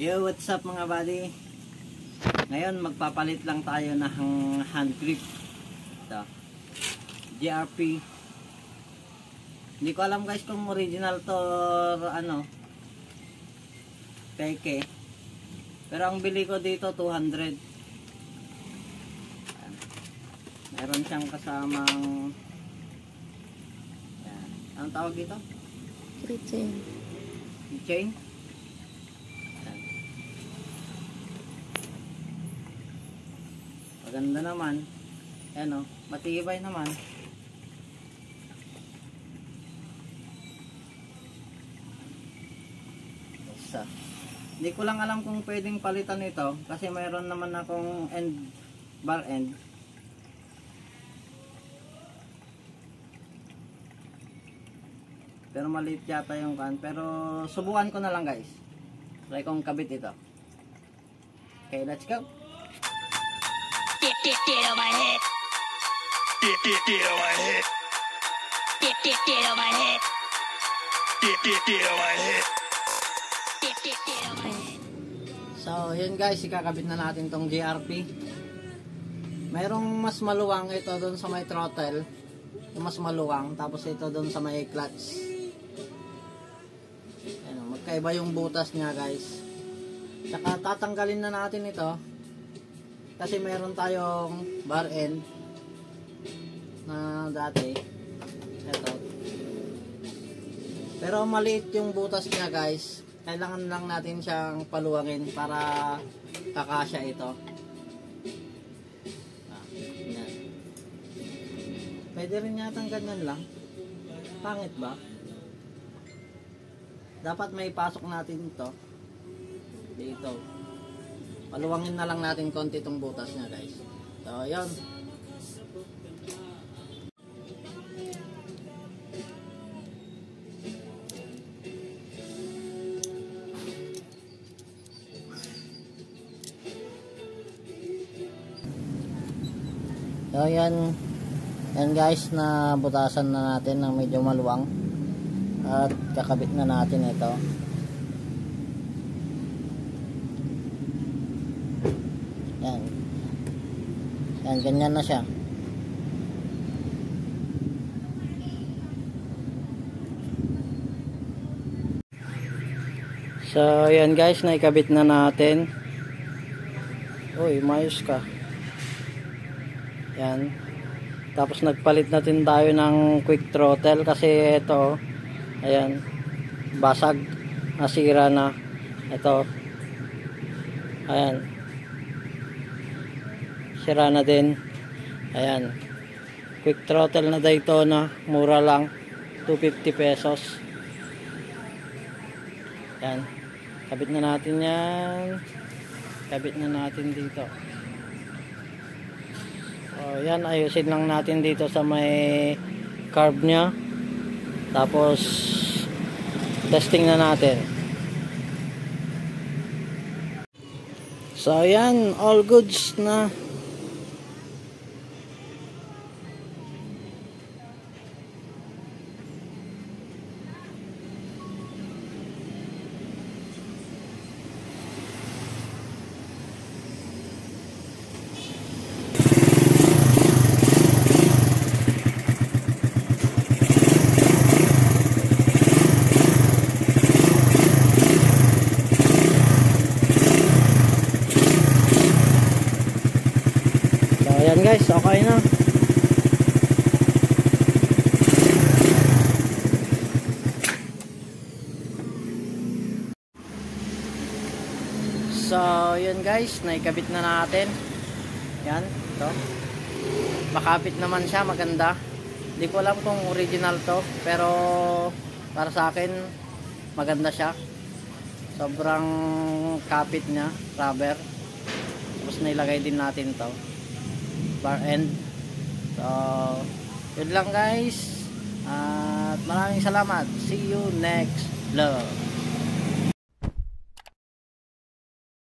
Yo, what's up mga buddy? Ngayon, magpapalit lang tayo ng hand grip. Ito. GRP. Hindi ko alam guys kung original to or ano. Peke. Pero ang bili ko dito 200. Ayan. Meron siyang kasamang Ayan. Anong tawag dito? Keychain. Chain? Maganda naman. Ayan o, matibay naman. Isa. Hindi ko lang alam kung pwedeng palitan ito kasi mayroon naman akong end bar end. Pero maliit yata yung kan. Pero subukan ko na lang guys. Try kong kabit ito. Okay, let's go. Get, get, on my head. Get, get, get on my head. Get, get, get on my head. Get, get, get on my head. Get, get, get on my head. So, yun guys, ikakabit na natin tong GRP. Merong mas maluwang ito doon sa may throttle. Yung mas maluwang. Tapos ito doon sa may clutch. Ayan, magkaiba yung butas niya guys. Tsaka tatanggalin na natin ito. Kasi meron tayong bar end na dati. Ito. Pero maliit yung butas niya guys. Kailangan lang natin siyang paluwangin para kakasya ito. Ah, yan. Pwede rin yata ganyan lang. Pangit ba? Dapat may pasok natin ito. Dito. Paluwangin na lang natin konti itong butas niya guys. So, yun. So, yan. Yan guys, na butasan na natin ng medyo maluwang. At kakabit na natin ito. Yan. Yan, ganyan na siya. So, yan guys, naikabit na natin. Uy, mayos ka. Yan. Tapos nagpalit na din tayo ng quick throttle kasi ito, ayan, basag, nasira na. Ito, ayan, sira na din. Ayan, quick throttle na Daytona, mura lang, 250 pesos. Ayan, kabit na natin yan. Kabit na natin dito. Oh, yan ayusin lang natin dito sa may carb niya. Tapos testing na natin. So yan, all goods na. Ayan guys, okay na. So, yun guys, naikabit na natin. Yan, ito. Makapit naman siya, maganda. Hindi ko alam kung original to, pero para sa akin, maganda siya. Sobrang kapit niya, rubber. Tapos nilagay din natin to. Bar end. So, yun lang guys. At maraming salamat. See you next vlog.